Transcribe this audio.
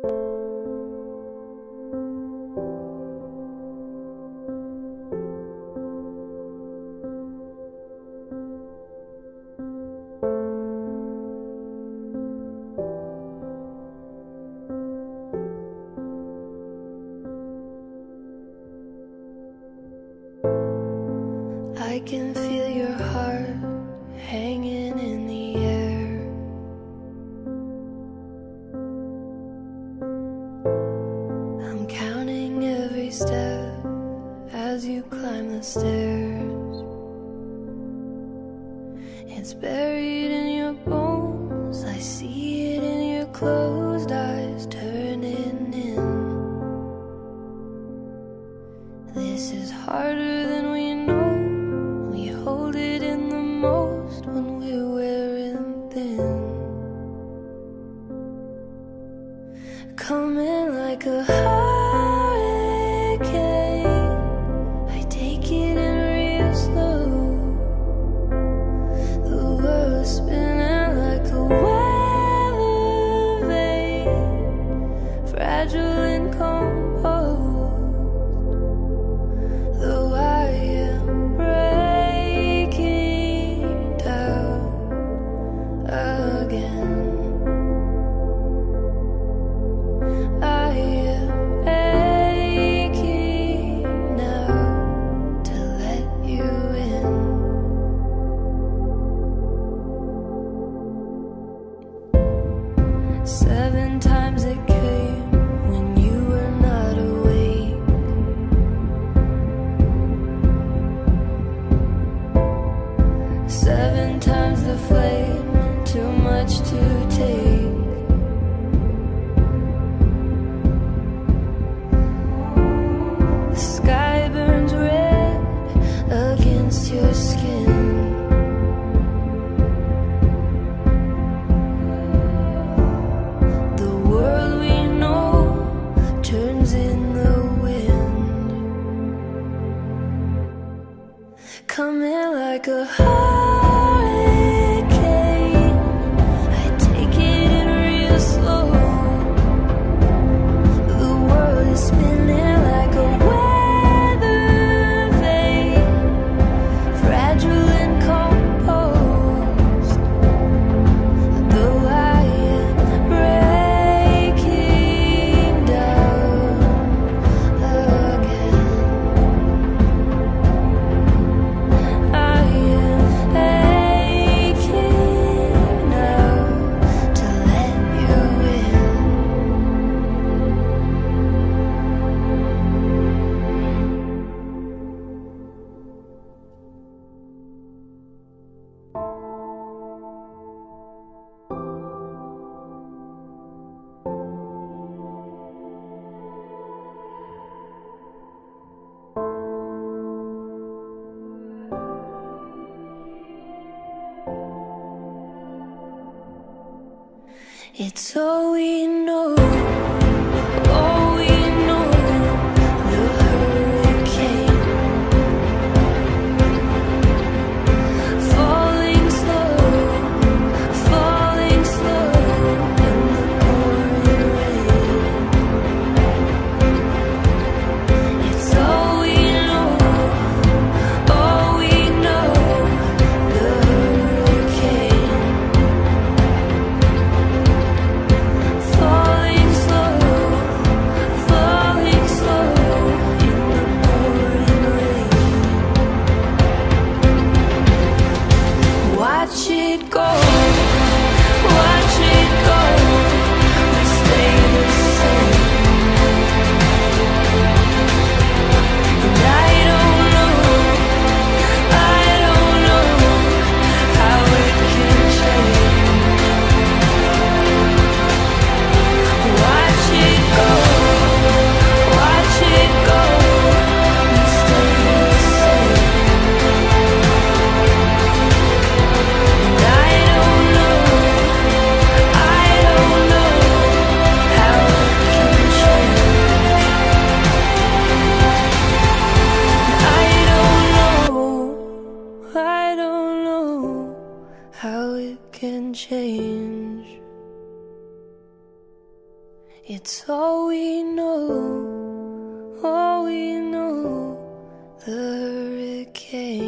I can feel stairs. It's buried in your bones, I see it in your closed eyes. composed Though I am breaking down again. I am aching now to let you in. Seven times again Seven times the flame, too much to take. like a high It's all we know. change. It's all we know, all we know, the hurricane.